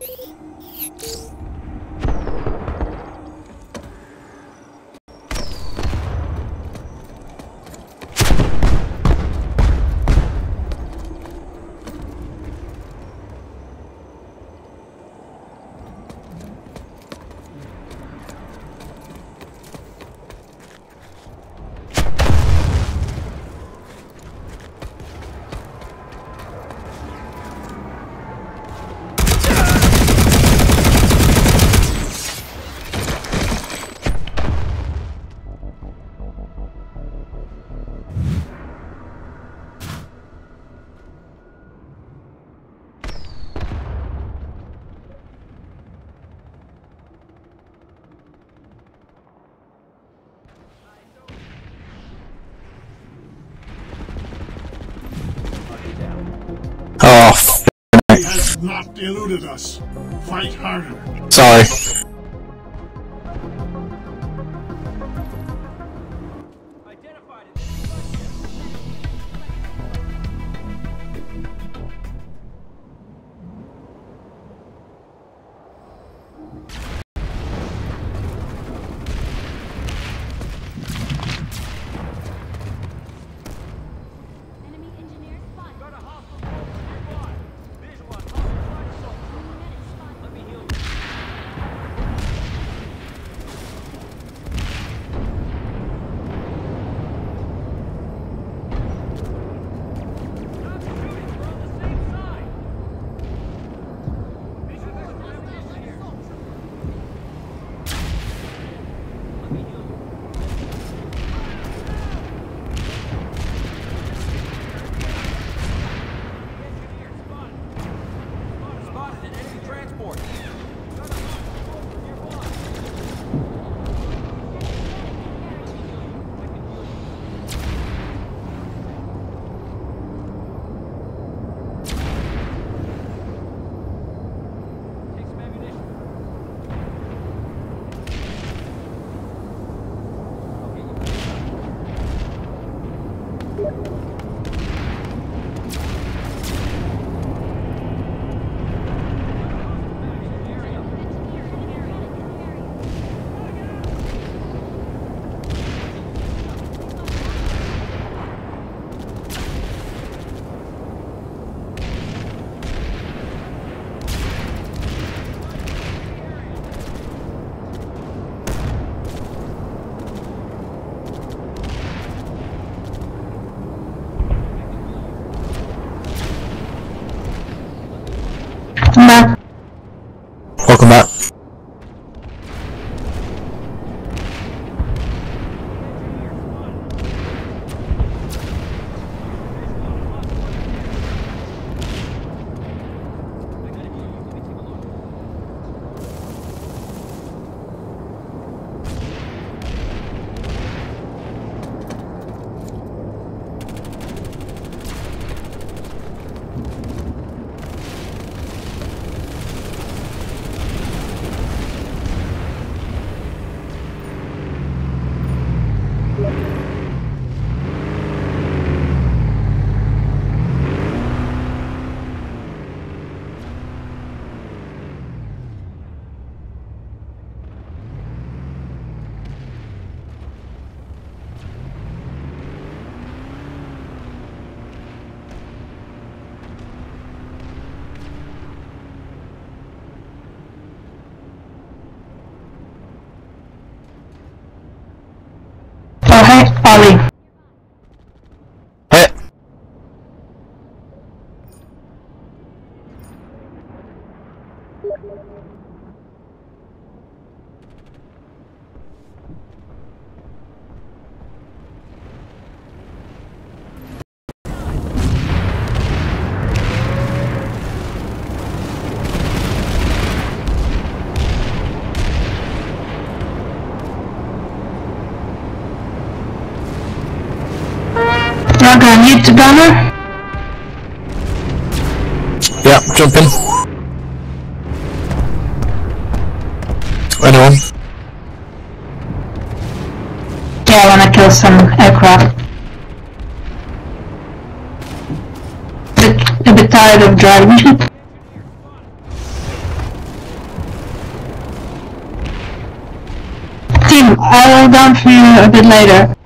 Oh, f- He eluded us. Fight harder. sorry. An enemy transport. kembali back. not gonna need the bomber? Yeah, jump in. Anyone? Yeah, I wanna kill some aircraft. Bit, a bit tired of driving. Team, I will down for you a bit later.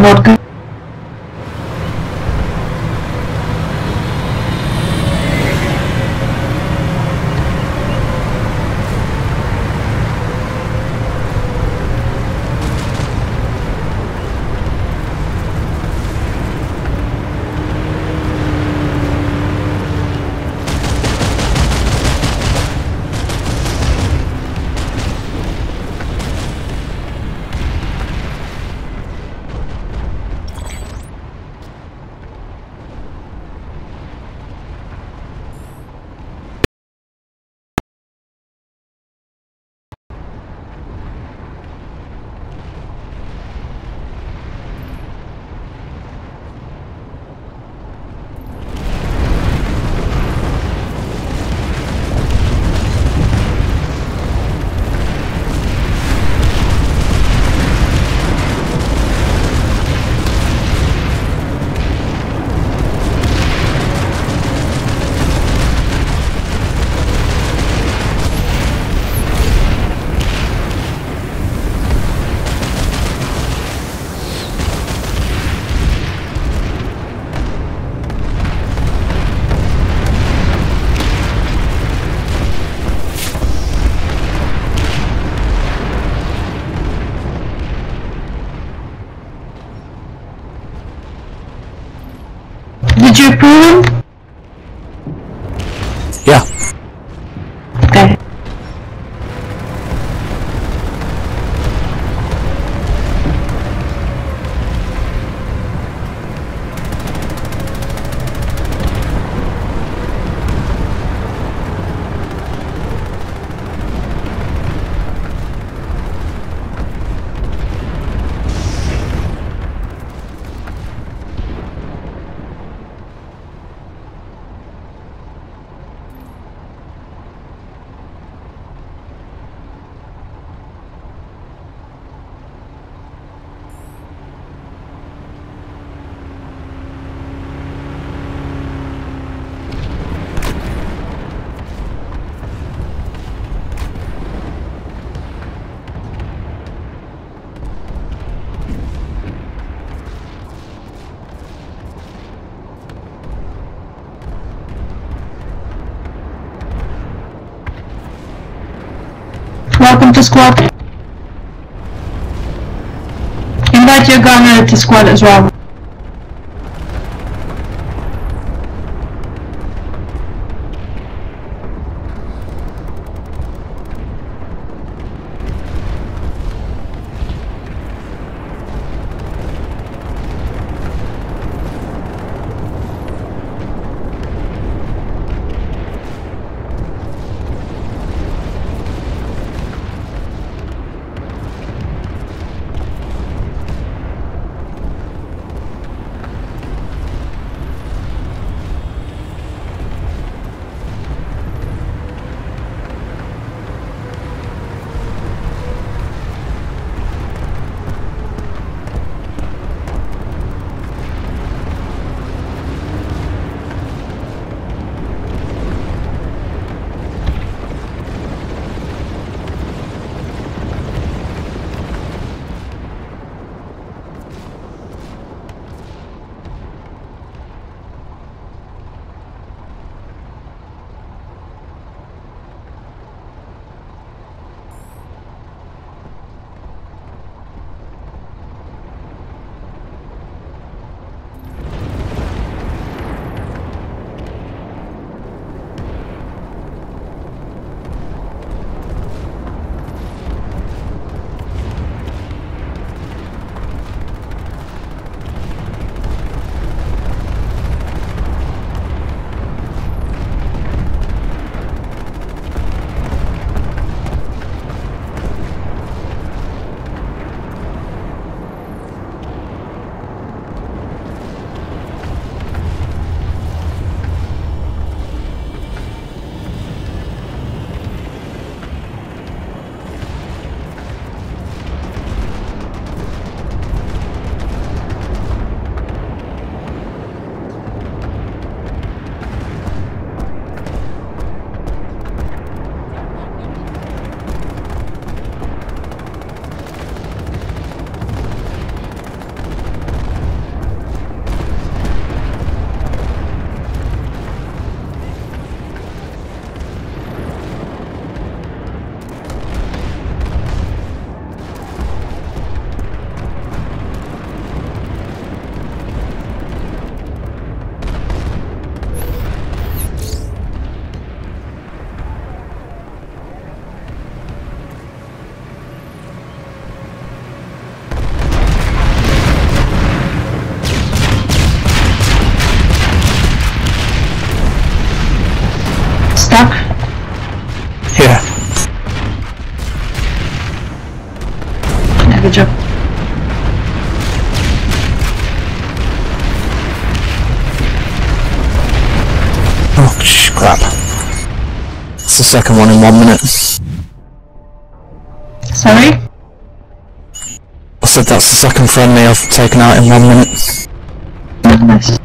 The angle To squad. Invite your gunner to squad as well. The second one in one minute. Sorry? I said that's the second friendly I've taken out in one minute. Nice.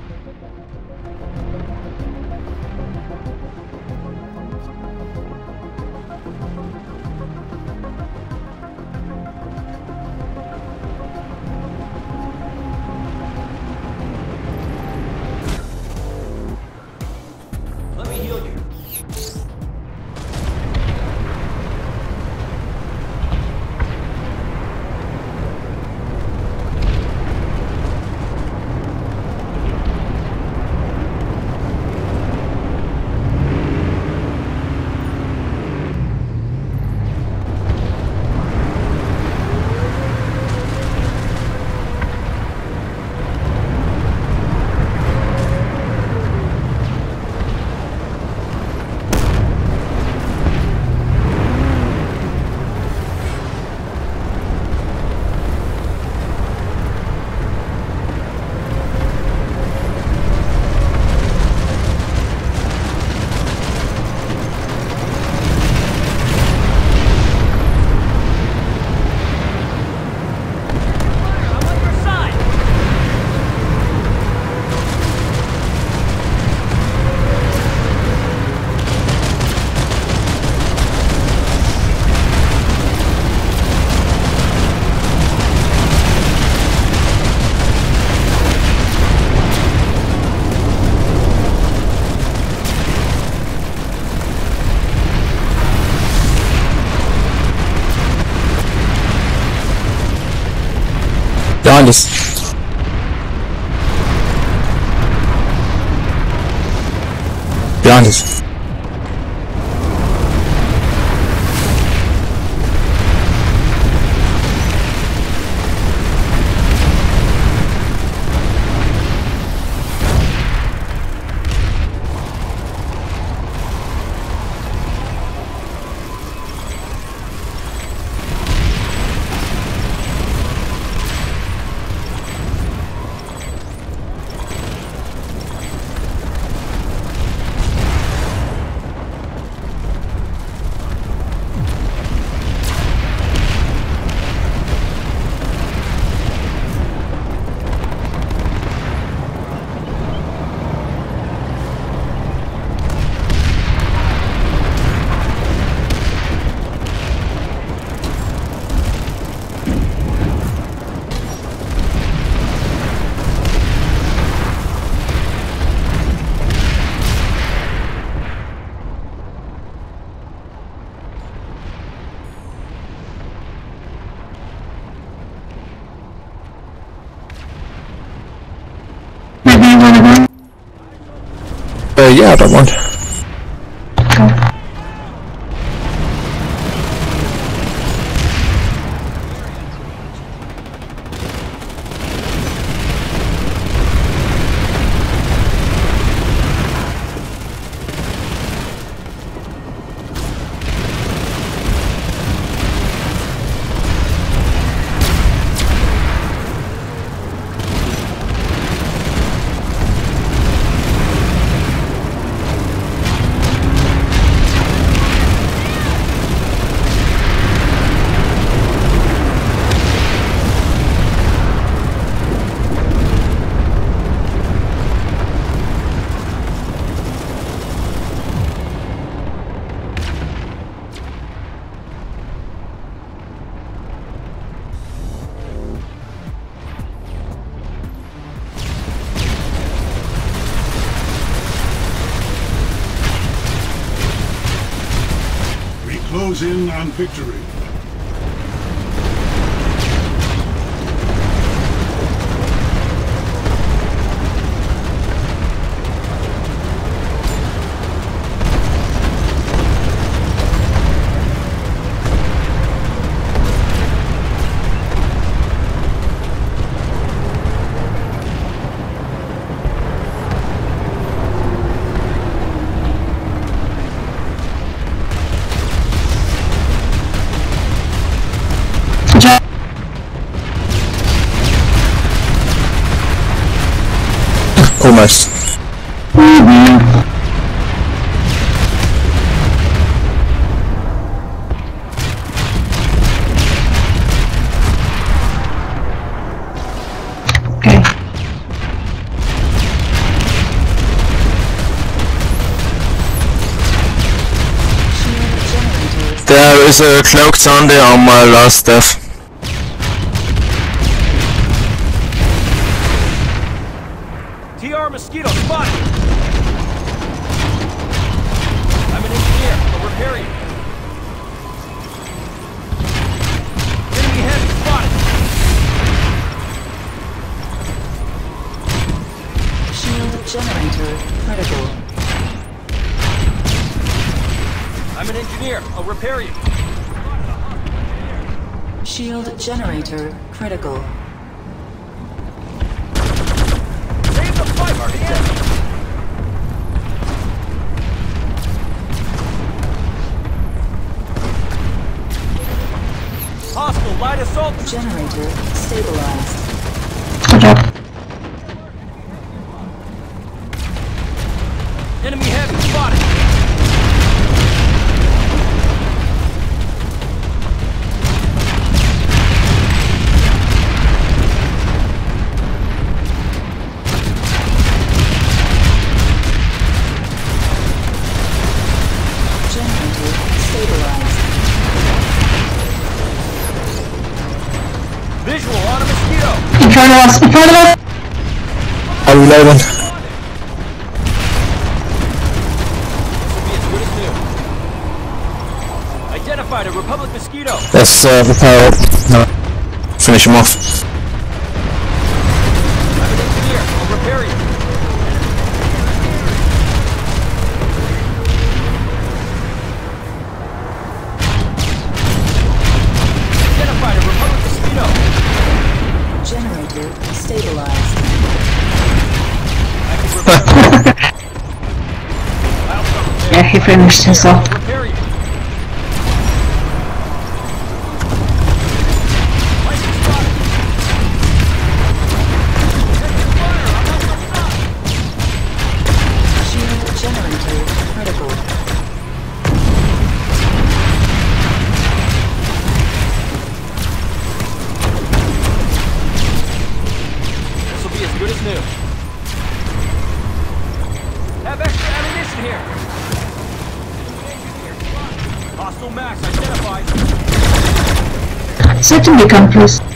Behind Uh, yeah, I don't mind. In on victory. Stabilized. Okay. There is a cloaked zombie on my last death. I'm an engineer. I'll repair you. Shield generator critical. Save the fight, man. Hostile light assault. Generator stabilized. Visual on a mosquito. In front of us, in front of us! I'm reloading. This will be as good as new. Identified a Republic mosquito. Let's uh, repair it. No. Finish him off. He finished himself. I'll Set to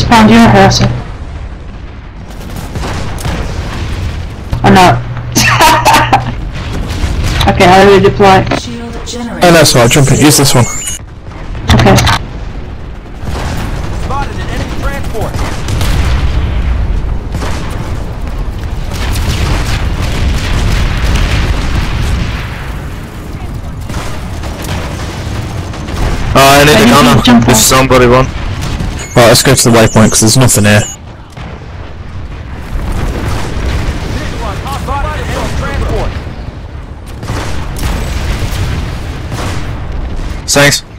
Respawn your house. Oh no. okay, how do we deploy? Shield generator. Oh, that's right. Jump in. Use this one. Okay. Spotted an enemy transport. Oh, I need I a need to gunner. jump If somebody one. Right, let's go to the waypoint because there's nothing here. Thanks.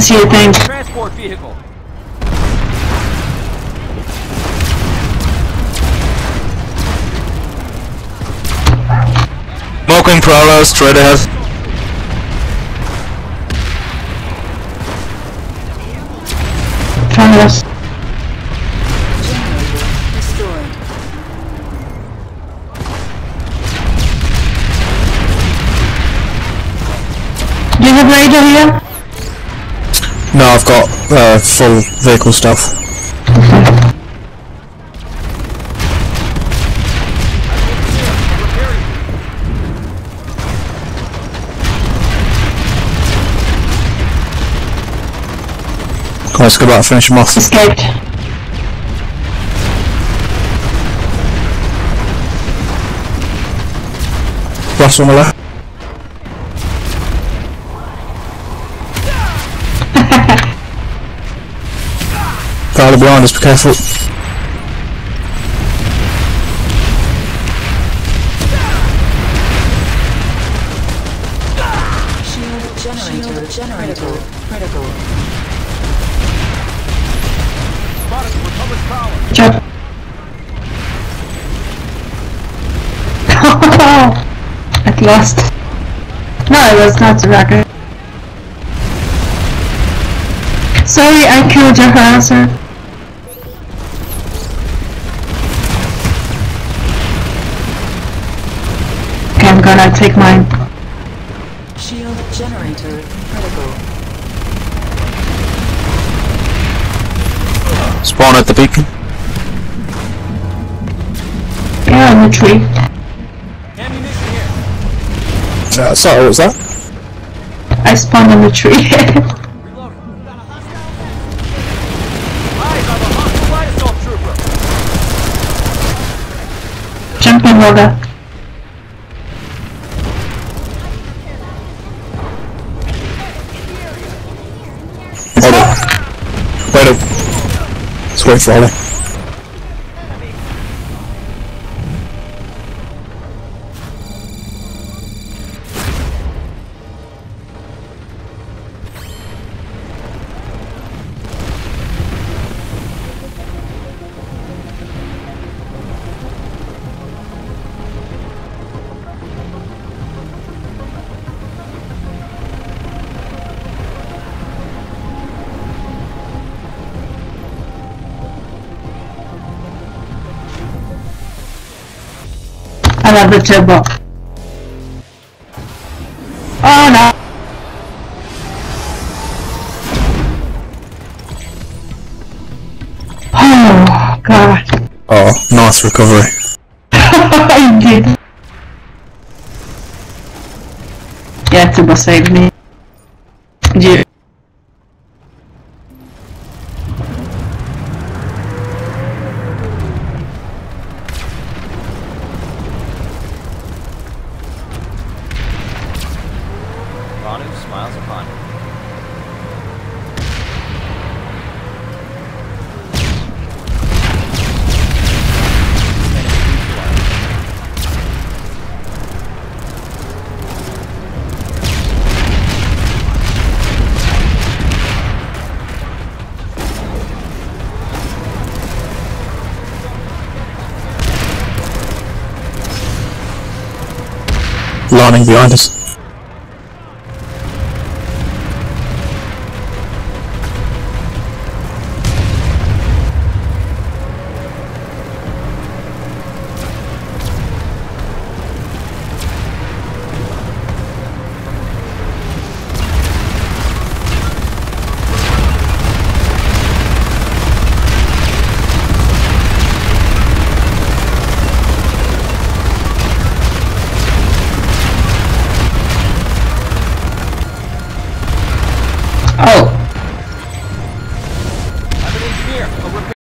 Don't see a thing. Transport vehicle. Smoking prowler straight ahead. In front of us. Do you have radar here? No, I've got uh, full vehicle stuff. Let's go back and finish them off. Escaped. Last on the left. Prowler behind us, be careful. Shield generator generator critical. Spotted Republic prowler. Job. At last. No, it was not the record. Sorry, I killed your harasser. Take mine. Shield generator critical. Spawn at the beacon. Yeah, in the tree. Ammunition here. Uh, sorry, what was that? I spawned on the tree. Reloading. Eyes on the hostile light assault trooper. Jump in, Olga. Let's wait for Ollie. I love the turbo. Oh no! Oh god. Oh, nice recovery. I did. Yeah, turbo saved me. Landing behind us.